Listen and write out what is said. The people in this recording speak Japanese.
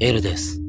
L です。